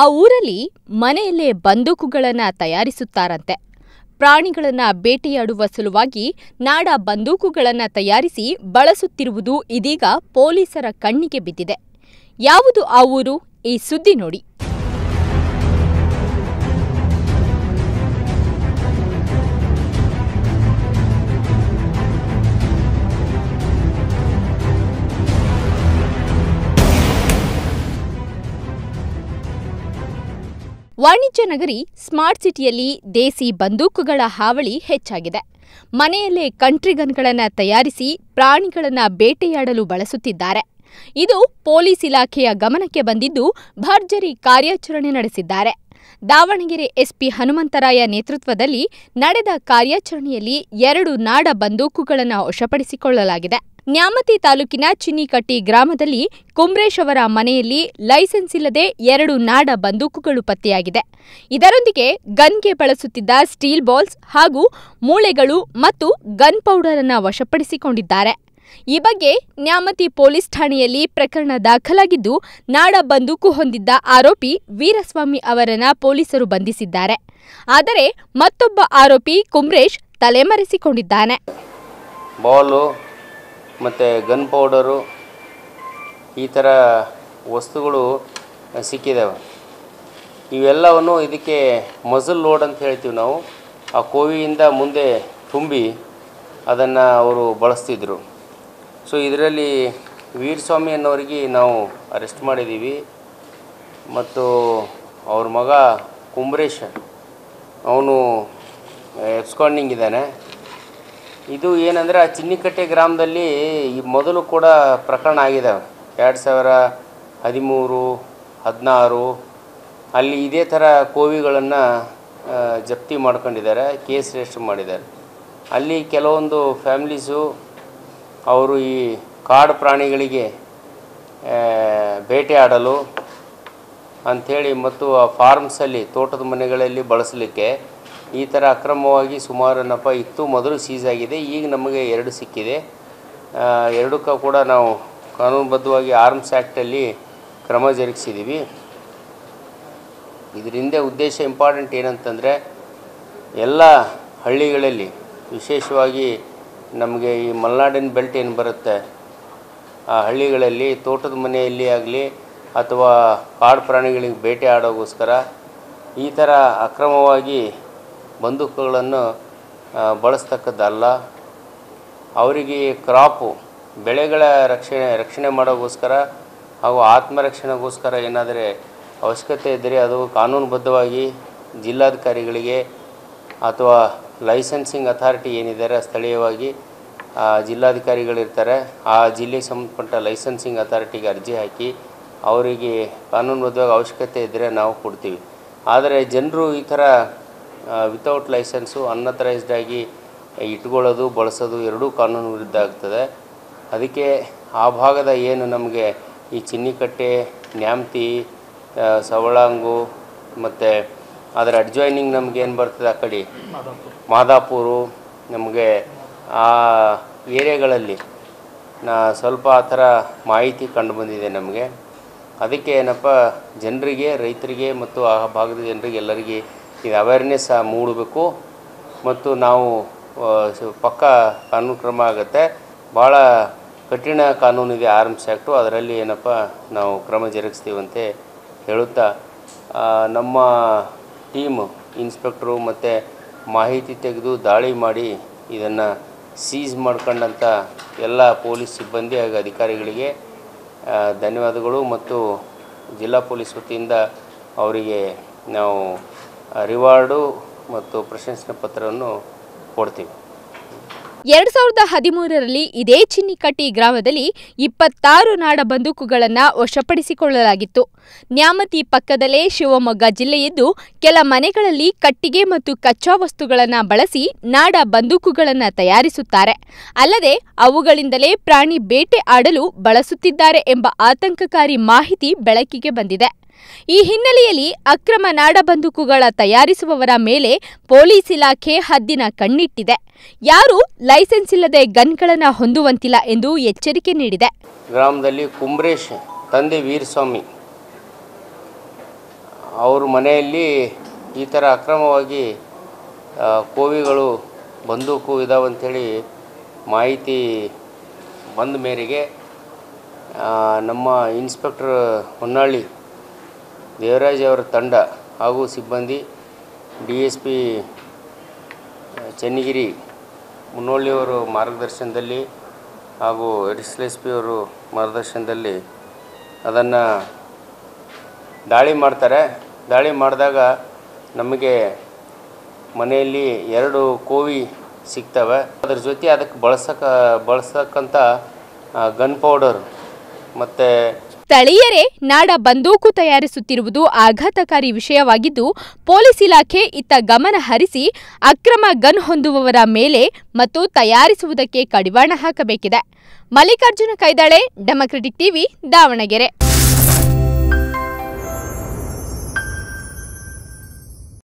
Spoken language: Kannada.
ಆ ಊರಲ್ಲಿ ಮನೆಯಲ್ಲೇ ಬಂದೂಕುಗಳನ್ನು ತಯಾರಿಸುತ್ತಾರಂತೆ. ಪ್ರಾಣಿಗಳನ್ನು ಬೇಟೆಯಾಡುವ ಸಲುವಾಗಿ ನಾಡ ಬಂದೂಕುಗಳನ್ನು ತಯಾರಿಸಿ ಬಳಸುತ್ತಿರುವುದು ಇದೀಗ ಪೊಲೀಸರ ಕಣ್ಣಿಗೆ ಬಿದ್ದಿದೆ. ಯಾವುದು ಆ ಊರು? ಈ ಸುದ್ದಿ ನೋಡಿ. ವಾಣಿಜ್ಯ ನಗರಿ ಸ್ಮಾರ್ಟ್ ಸಿಟಿಯಲ್ಲಿ ದೇಸಿ ಬಂದೂಕುಗಳ ಹಾವಳಿ ಹೆಚ್ಚಾಗಿದೆ. ಮನೆಯಲ್ಲೇ ಕಂಟ್ರಿಗನ್ಗಳನ್ನು ತಯಾರಿಸಿ ಪ್ರಾಣಿಗಳನ್ನು ಬೇಟೆಯಾಡಲು ಬಳಸುತ್ತಿದ್ದಾರೆ. ಇದು ಪೊಲೀಸ್ ಇಲಾಖೆಯ ಗಮನಕ್ಕೆ ಬಂದಿದ್ದು ಭರ್ಜರಿ ಕಾರ್ಯಾಚರಣೆ ನಡೆಸಿದ್ದಾರೆ. ದಾವಣಗೆರೆ ಎಸ್ಪಿ ಹನುಮಂತರಾಯ ನೇತೃತ್ವದಲ್ಲಿ ನಡೆದ ಕಾರ್ಯಾಚರಣೆಯಲ್ಲಿ ಎರಡು ನಾಡ ಬಂದೂಕುಗಳನ್ನು ವಶಪಡಿಸಿಕೊಳ್ಳಲಾಗಿದೆ. ನ್ಯಾಮತಿ ತಾಲೂಕಿನ ಚಿನ್ನಿಕಟ್ಟಿ ಗ್ರಾಮದಲ್ಲಿ ಕುಂಬ್ರೇಶ್ ಅವರ ಮನೆಯಲ್ಲಿ ಲೈಸೆನ್ಸ್ ಇಲ್ಲದೆ ಎರಡು ನಾಡ ಬಂದೂಕುಗಳು ಪತ್ತೆಯಾಗಿದೆ. ಇದರೊಂದಿಗೆ ಗನ್ಗೆ ಬಳಸುತ್ತಿದ್ದ ಸ್ಟೀಲ್ ಬಾಲ್ಸ್ ಹಾಗೂ ಮೂಳೆಗಳು ಮತ್ತು ಗನ್ ಪೌಡರ್ ಅನ್ನು ವಶಪಡಿಸಿಕೊಂಡಿದ್ದಾರೆ. ಈ ಬಗ್ಗೆ ನ್ಯಾಮತಿ ಪೊಲೀಸ್ ಠಾಣೆಯಲ್ಲಿ ಪ್ರಕರಣ ದಾಖಲಾಗಿದ್ದು, ನಾಡ ಬಂದೂಕು ಹೊಂದಿದ್ದ ಆರೋಪಿ ವೀರಸ್ವಾಮಿ ಅವರನ್ನ ಪೊಲೀಸರು ಬಂಧಿಸಿದ್ದಾರೆ. ಆದರೆ ಮತ್ತೊಬ್ಬ ಆರೋಪಿ ಕುಮ್ರೇಶ್ ತಲೆಮರೆಸಿಕೊಂಡಿದ್ದಾನೆ. ಮತ್ತು ಗನ್ ಪೌಡರು ಈ ಥರ ವಸ್ತುಗಳು ಸಿಕ್ಕಿದ್ದಾವೆ ಇವೆಲ್ಲವನ್ನು ಇದಕ್ಕೆ ಮಜಲ್ ಲೋಡ್ ಅಂತ ಹೇಳ್ತೀವಿ ನಾವು. ಆ ಕೋವಿಯಿಂದ ಮುಂದೆ ತುಂಬಿ ಅದನ್ನು ಅವರು ಬಳಸ್ತಿದ್ರು. ಸೊ ಇದರಲ್ಲಿ ವೀರಸ್ವಾಮಿ ಅನ್ನೋರಿಗೆ ನಾವು ಅರೆಸ್ಟ್ ಮಾಡಿದ್ದೀವಿ ಮತ್ತು ಅವ್ರ ಮಗ ಕುಂಬ್ರೇಶ್, ಅವನು ಎಬ್ಸ್ಕಾಂಡಿಂಗ್ ಇದ್ದಾನೆ. ಇದು ಏನಂದರೆ ಆ ಚಿನ್ನಿಕಟ್ಟೆ ಗ್ರಾಮದಲ್ಲಿ ಈ ಮೊದಲು ಕೂಡ ಪ್ರಕರಣ ಆಗಿದ್ದಾವೆ ಎರಡು ಸಾವಿರ ಹದಿಮೂರು, ಹದಿನಾರು, ಅಲ್ಲಿ ಇದೇ ಥರ ಕೋವಿಗಳನ್ನು ಜಪ್ತಿ ಮಾಡ್ಕೊಂಡಿದ್ದಾರೆ, ಕೇಸ್ ರಿಜಿಸ್ಟರ್ ಮಾಡಿದ್ದಾರೆ. ಅಲ್ಲಿ ಕೆಲವೊಂದು ಫ್ಯಾಮ್ಲೀಸು ಅವರು ಈ ಕಾಡು ಪ್ರಾಣಿಗಳಿಗೆ ಬೇಟೆ ಆಡಲು ಅಂಥೇಳಿ ಮತ್ತು ಆ ಫಾರ್ಮ್ಸಲ್ಲಿ ತೋಟದ ಮನೆಗಳಲ್ಲಿ ಬಳಸಲಿಕ್ಕೆ ಈ ಥರ ಅಕ್ರಮವಾಗಿ ಸುಮಾರು ನಪ ಇತ್ತು. ಮೊದಲು ಸೀಸ್ ಆಗಿದೆ. ಈಗ ನಮಗೆ ಎರಡು ಸಿಕ್ಕಿದೆ. ಎರಡಕ್ಕೂ ಕೂಡ ನಾವು ಕಾನೂನುಬದ್ಧವಾಗಿ ಆರ್ಮ್ಸ್ ಆ್ಯಕ್ಟಲ್ಲಿ ಕ್ರಮ ಜರುಗಿಸಿದ್ದೀವಿ ಇದರಿಂದ ಉದ್ದೇಶ ಇಂಪಾರ್ಟೆಂಟ್ ಏನಂತಂದರೆ, ಎಲ್ಲ ಹಳ್ಳಿಗಳಲ್ಲಿ ವಿಶೇಷವಾಗಿ ನಮಗೆ ಈ ಮಲೆನಾಡಿನ ಬೆಲ್ಟ್ ಏನು ಬರುತ್ತೆ? ಆ ಹಳ್ಳಿಗಳಲ್ಲಿ ತೋಟದ ಮನೆಯಲ್ಲಿ ಆಗಲಿ ಅಥವಾ ಕಾಡು ಪ್ರಾಣಿಗಳಿಗೆ ಬೇಟೆ ಆಡೋಗೋಸ್ಕರ ಈ ಥರ ಅಕ್ರಮವಾಗಿ ಬಂದೂಕುಗಳನ್ನು ಬಳಸ್ತಕ್ಕದ್ದಲ್ಲ. ಅವರಿಗೆ ಕ್ರಾಪು, ಬೆಳೆಗಳ ರಕ್ಷಣೆ ರಕ್ಷಣೆ ಮಾಡೋಕ್ಕೋಸ್ಕರ ಹಾಗೂ ಆತ್ಮರಕ್ಷಣೆಗೋಸ್ಕರ ಏನಾದರೆ ಅವಶ್ಯಕತೆ ಇದ್ದರೆ ಅದು ಕಾನೂನುಬದ್ಧವಾಗಿ ಜಿಲ್ಲಾಧಿಕಾರಿಗಳಿಗೆ ಅಥವಾ ಲೈಸೆನ್ಸಿಂಗ್ ಅಥಾರಿಟಿ ಏನಿದ್ದಾರೆ ಸ್ಥಳೀಯವಾಗಿ ಜಿಲ್ಲಾಧಿಕಾರಿಗಳಿರ್ತಾರೆ. ಆ ಜಿಲ್ಲೆಗೆ ಸಂಬಂಧಪಟ್ಟ ಲೈಸೆನ್ಸಿಂಗ್ ಅಥಾರಿಟಿಗೆ ಅರ್ಜಿ ಹಾಕಿ ಅವರಿಗೆ ಕಾನೂನುಬದ್ಧವಾಗಿ ಅವಶ್ಯಕತೆ ಇದ್ದರೆ ನಾವು ಕೊಡ್ತೀವಿ. ಆದರೆ ಜನರು ಈ ಥರ ವಿತೌಟ್ ಲೈಸೆನ್ಸು ಅನ್ಅಥರೈಸ್ಡ್ ಆಗಿ ಇಟ್ಕೊಳ್ಳೋದು, ಬಳಸೋದು ಎರಡೂ ಕಾನೂನು ವಿರುದ್ಧ ಆಗ್ತದೆ ಅದಕ್ಕೆ ಆ ಭಾಗದ ಏನು ನಮಗೆ ಈ ಚಿನ್ನಿಕಟ್ಟೆ, ನ್ಯಾಮ್ತಿ ಸವಳಾಂಗು ಮತ್ತು ಅದರ ಅಡ್ಜಾಯ್ನಿಂಗ್ ನಮ್ಗೆ ಏನು ಬರ್ತದೆ ಆ ಕಡೆ? ಮಾದಾಪುರು. ನಮಗೆ ಆ ಏರಿಯಾಗಳಲ್ಲಿ ನಾ ಸ್ವಲ್ಪ ಆ ಥರ ಮಾಹಿತಿ ಕಂಡು ಬಂದಿದೆ ನಮಗೆ. ಅದಕ್ಕೆ ಏನಪ್ಪ, ಜನರಿಗೆ, ರೈತರಿಗೆ ಮತ್ತು ಆ ಭಾಗದ ಜನರಿಗೆ, ಎಲ್ಲರಿಗೆ ಇದು ಅವೇರ್ನೆಸ್ ಮೂಡಬೇಕು. ಮತ್ತು ನಾವು ಪಕ್ಕ ಕಾನೂನು ಕ್ರಮ ಆಗುತ್ತೆ. ಭಾಳ ಕಠಿಣ ಕಾನೂನಿದೆ ಆರ್ಮ್ಸ್ ಆ್ಯಕ್ಟು ಅದರಲ್ಲಿ ಏನಪ್ಪ, ನಾವು ಕ್ರಮ ಜರುಗಿಸ್ತೀವಂತೆ ಹೇಳುತ್ತಾ ನಮ್ಮ ಟೀಮ್ ಇನ್ಸ್ಪೆಕ್ಟ್ರು ಮತ್ತು ಮಾಹಿತಿ ತೆಗೆದು ದಾಳಿ ಮಾಡಿ ಇದನ್ನು ಸೀಸ್ ಮಾಡ್ಕೊಂಡಂಥ ಎಲ್ಲ ಪೊಲೀಸ್ ಸಿಬ್ಬಂದಿ ಹಾಗೂ ಅಧಿಕಾರಿಗಳಿಗೆ ಧನ್ಯವಾದಗಳು. ಮತ್ತು ಜಿಲ್ಲಾ ಪೊಲೀಸ್ ವತಿಯಿಂದ ಅವರಿಗೆ ನಾವು ರಿವಾರ್ಡು ಮತ್ತು ಪ್ರಶಂಸನೆ ಪತ್ರವನ್ನು ಕೊಡ್ತೀವಿ. ಎರಡ್ ಸಾವಿರದ ಹದಿಮೂರರಲ್ಲಿ ಇದೇ ಚಿನ್ನಿಕಟ್ಟಿ ಗ್ರಾಮದಲ್ಲಿ ಇಪ್ಪತ್ತಾರು ನಾಡ ಬಂದೂಕುಗಳನ್ನು ವಶಪಡಿಸಿಕೊಳ್ಳಲಾಗಿತ್ತು. ನ್ಯಾಮತಿ ಪಕ್ಕದಲ್ಲೇ ಶಿವಮೊಗ್ಗ ಜಿಲ್ಲೆಯಿದ್ದು ಕೆಲ ಮನೆಗಳಲ್ಲಿ ಕಟ್ಟಿಗೆ ಮತ್ತು ಕಚ್ಚಾ ವಸ್ತುಗಳನ್ನು ಬಳಸಿ ನಾಡ ಬಂದೂಕುಗಳನ್ನು ತಯಾರಿಸುತ್ತಾರೆ. ಅಲ್ಲದೆ ಅವುಗಳಿಂದಲೇ ಪ್ರಾಣಿ ಬೇಟೆ ಆಡಲು ಬಳಸುತ್ತಿದ್ದಾರೆ ಎಂಬ ಆತಂಕಕಾರಿ ಮಾಹಿತಿ ಬೆಳಕಿಗೆ ಬಂದಿದೆ. ಈ ಹಿನ್ನೆಲೆಯಲ್ಲಿ ಅಕ್ರಮ ನಾಡ ಬಂದೂಕುಗಳ ತಯಾರಿಸುವವರ ಮೇಲೆ ಪೊಲೀಸ್ ಇಲಾಖೆ ಹದ್ದಿನ ಕಣ್ಣಿಟ್ಟಿದೆ. ಯಾರೂ ಲೈಸೆನ್ಸ್ ಇಲ್ಲದೆ ಗನ್ಗಳನ್ನು ಹೊಂದುವಂತಿಲ್ಲ ಎಂದು ಎಚ್ಚರಿಕೆ ನೀಡಿದೆ. ಗ್ರಾಮದಲ್ಲಿ ಕುಂಬ್ರೇಶ್ ತಂದೆ ವೀರಸ್ವಾಮಿ ಅವ್ರ ಮನೆಯಲ್ಲಿ ಈ ಥರ ಅಕ್ರಮವಾಗಿ ಕೋವಿಗಳು, ಬಂದೂಕು ಇದಾವಂಥೇಳಿ ಮಾಹಿತಿ ಬಂದ ಮೇರೆಗೆ ನಮ್ಮ ಇನ್ಸ್ಪೆಕ್ಟರ್ ಹೊನ್ನಾಳಿ ದೇವರಾಜ್ ಅವರ ತಂಡ ಹಾಗೂ ಸಿಬ್ಬಂದಿ, ಡಿ ಎಸ್ ಪಿ ಚೆನ್ನಗಿರಿ ಮುನ್ನೋಳ್ಳಿಯವರ ಮಾರ್ಗದರ್ಶನದಲ್ಲಿ ಹಾಗೂ ಅವರು ಮಾರ್ಗದರ್ಶನದಲ್ಲಿ ಅದನ್ನು ದಾಳಿ ಮಾಡ್ತಾರೆ. ದಾಳಿ ಮಾಡಿದಾಗ ನಮಗೆ ಮನೆಯಲ್ಲಿ ಎರಡು ಕೋವಿ ಸಿಗ್ತವೆ. ಅದ್ರ ಜೊತೆ ಅದಕ್ಕೆ ಬಳಸಕ ಬಳಸಕ್ಕಂಥ ಗನ್ ಪೌಡರ್ ಮತ್ತು ಸ್ಥಳೀಯರೇ ನಾಡ ಬಂದೂಕು ತಯಾರಿಸುತ್ತಿರುವುದು ಆಘಾತಕಾರಿ ವಿಷಯವಾಗಿದ್ದು, ಪೊಲೀಸ್ ಇಲಾಖೆ ಇತ್ತ ಗಮನ ಹರಿಸಿ ಅಕ್ರಮ ಗನ್ ಹೊಂದುವವರ ಮೇಲೆ ಮತ್ತು ತಯಾರಿಸುವುದಕ್ಕೆ ಕಡಿವಾಣ ಹಾಕಬೇಕಿದೆ. Mallikarjuna Kaidale, democratic TV, Davanagere.